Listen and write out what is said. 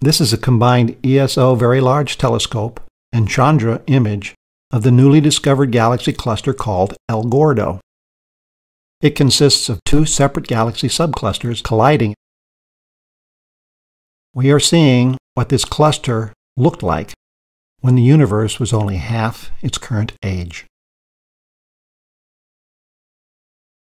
This is a combined ESO Very Large Telescope and Chandra image of the newly discovered galaxy cluster called El Gordo. It consists of two separate galaxy subclusters colliding. We are seeing what this cluster looked like when the universe was only half its current age.